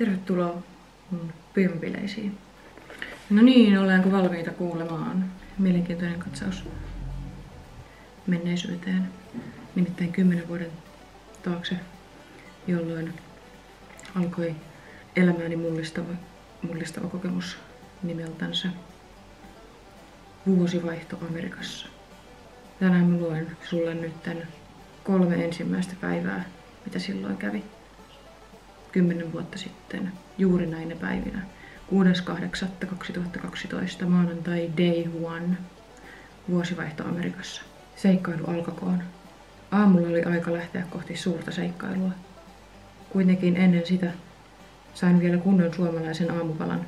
Tervetuloa mun pyömpileisiin. No niin, ollaanko valmiita kuulemaan? Mielenkiintoinen katsaus menneisyyteen. Nimittäin kymmenen vuoden taakse, jolloin alkoi elämääni mullistava, mullistava kokemus nimeltänsä vuosivaihto Amerikassa. Tänään mä luen sulle nyt tämän kolme ensimmäistä päivää, mitä silloin kävi. Kymmenen vuotta sitten, juuri näinä päivinä. 6.8.2012, maanantai day one, vuosivaihto Amerikassa. Seikkailu alkakoon. Aamulla oli aika lähteä kohti suurta seikkailua. Kuitenkin ennen sitä sain vielä kunnon suomalaisen aamupalan.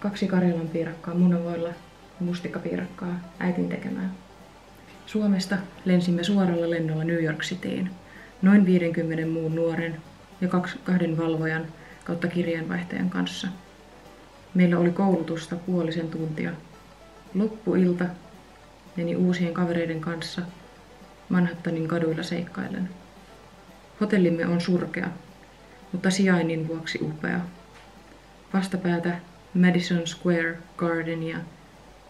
Kaksi Karjalan piirakkaa munavoilla mustikkapiirakkaa äitin tekemään. Suomesta lensimme suoralla lennolla New York Cityin, noin 50 muun nuoren ja kahden valvojan kautta kirjeenvaihtajan kanssa. Meillä oli koulutusta puolisen tuntia. Loppuilta meni uusien kavereiden kanssa Manhattanin kaduilla seikkaillen. Hotellimme on surkea, mutta sijainnin vuoksi upea. Vastapäätä Madison Square Gardenia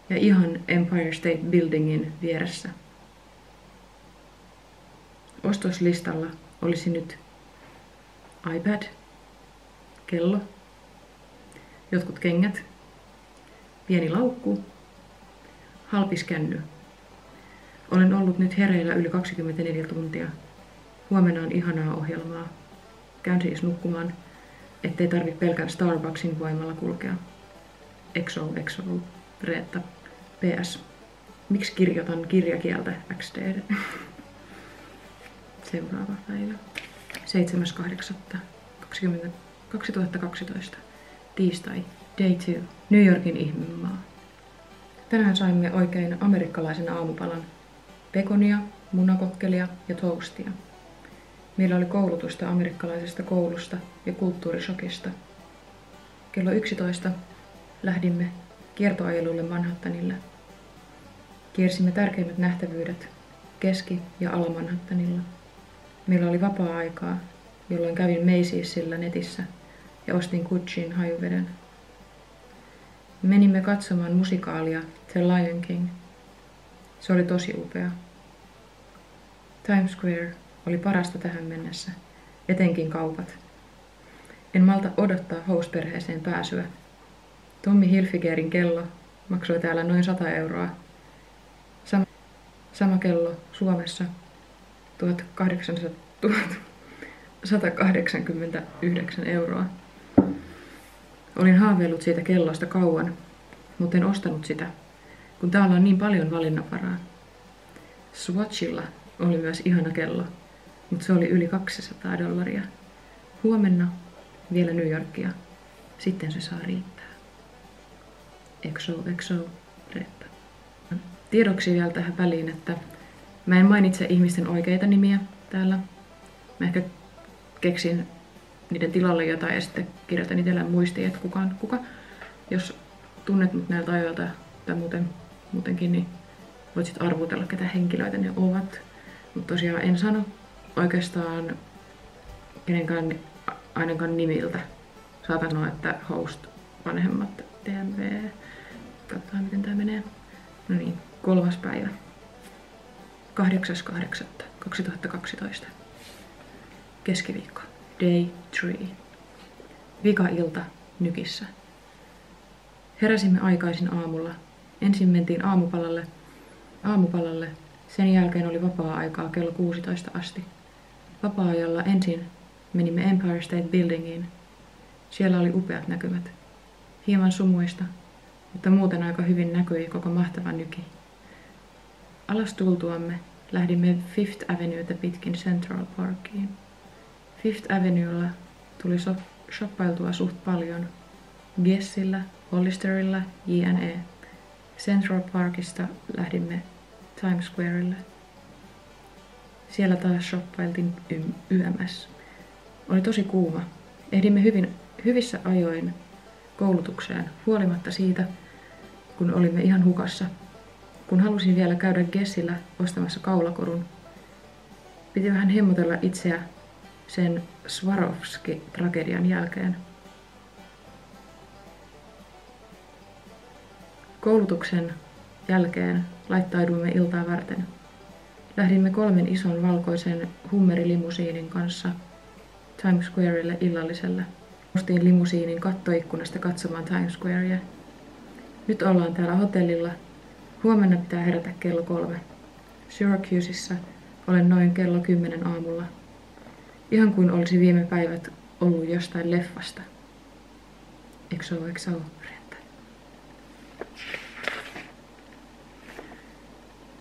ja ihan Empire State Buildingin vieressä. Ostoslistalla olisi nyt iPad, kello, jotkut kengät, pieni laukku, halpiskänny. Olen ollut nyt hereillä yli 24 tuntia. Huomenna on ihanaa ohjelmaa. Käyn siis nukkumaan, ettei tarvi pelkän Starbucksin voimalla kulkea. Exo, exo, Reetta. PS. Miksi kirjoitan kirjakieltä XD? Seuraava päivä. 7.8.2012. Tiistai. Day 2. New Yorkin ihmemaa. Tänään saimme oikein amerikkalaisen aamupalan. Pekonia, munakokkelia ja toastia. Meillä oli koulutusta amerikkalaisesta koulusta ja kulttuurishokista. Kello 11 lähdimme kiertoajelulle Manhattanille. Kiersimme tärkeimmät nähtävyydet Keski- ja Ala-Manhattanilla. Meillä oli vapaa-aikaa, jolloin kävin Macy'sillä netissä ja ostin Gucciin hajuveden. Menimme katsomaan musikaalia The Lion King. Se oli tosi upea. Times Square oli parasta tähän mennessä, etenkin kaupat. En malta odottaa housperheeseen pääsyä. Tommi Hilfigerin kello maksoi täällä noin 100 euroa. Sama, sama kello Suomessa 1800, 189 euroa. Olin haaveillut siitä kellosta kauan, mutta en ostanut sitä, kun täällä on niin paljon valinnanvaraa. Swatchilla oli myös ihana kello, mutta se oli yli 200 dollaria. Huomenna vielä New Yorkia, sitten se saa riittää. Exo, exo, reppa. Tiedoksi vielä tähän väliin, että mä en mainitse ihmisten oikeita nimiä täällä. Mä ehkä keksin niiden tilalle jotain ja sitten kirjoitan itsellään muistiin, että kuka kuka. Jos tunnet mut näiltä ajoilta tai muuten, muutenkin, niin voit sit arvutella, ketä henkilöitä ne ovat. Mutta tosiaan en sano oikeastaan kenenkään ainakaan nimiltä. Saatan sanoa, että host vanhemmat DMV. Katsotaan miten tää menee. No niin, kolmas päivä. 8.8.2012. Keskiviikko. Day 3. Vika-ilta Nykissä. Heräsimme aikaisin aamulla. Ensin mentiin aamupalalle. Aamupalalle. Sen jälkeen oli vapaa-aikaa kello 16 asti. Vapaa-ajalla ensin menimme Empire State Buildingiin. Siellä oli upeat näkymät. Hieman sumuista, mutta muuten aika hyvin näkyi koko mahtava nyki. Alas tultuamme lähdimme Fifth Avenuetä pitkin Central Parkiin. Fifth Avenuella tuli so- shoppailtua suht paljon. Guessillä, Hollisterilla, JNE. Central Parkista lähdimme Times Squarelle. Siellä taas shoppailtiin YMS. Oli tosi kuuma. Ehdimme hyvin, hyvissä ajoin koulutukseen, huolimatta siitä, kun olimme ihan hukassa. Kun halusin vielä käydä Gessillä ostamassa kaulakorun, piti vähän hemmotella itseä sen Swarovski-tragedian jälkeen. Koulutuksen jälkeen laittauduimme iltaa varten. Lähdimme kolmen ison valkoisen hummerilimusiinin kanssa Times Squarelle illalliselle. Mustiin limusiinin kattoikkunasta katsomaan Times Squarea. Nyt ollaan täällä hotellilla. Huomenna pitää herätä kello kolme. Syracuseissa olen noin kello kymmenen aamulla – Ihan kuin olisi viime päivät ollut jostain leffasta. Eikö ole, eikö se ole,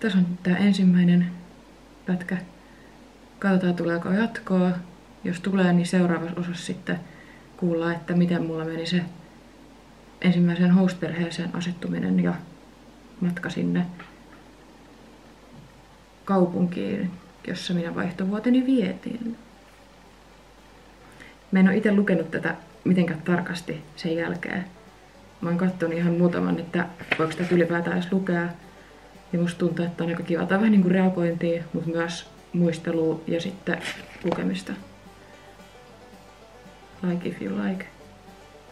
Tässä on tämä ensimmäinen pätkä. Katsotaan tuleeko jatkoa. Jos tulee, niin seuraavassa osassa sitten kuulla, että miten mulla meni se ensimmäiseen host-perheeseen asettuminen ja matka sinne kaupunkiin, jossa minä vaihtovuoteni vietiin. Mä en ole itse lukenut tätä mitenkään tarkasti sen jälkeen. Mä oon katsonut ihan muutaman, että voiko tätä ylipäätään edes lukea. Ja musta tuntuu, että on aika kiva. Tai vähän niin kuin reagointia, mutta myös muistelua ja sitten lukemista. Like if you like.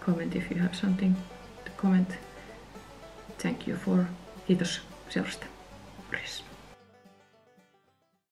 Comment if you have something to comment. Thank you for. Kiitos seurasta.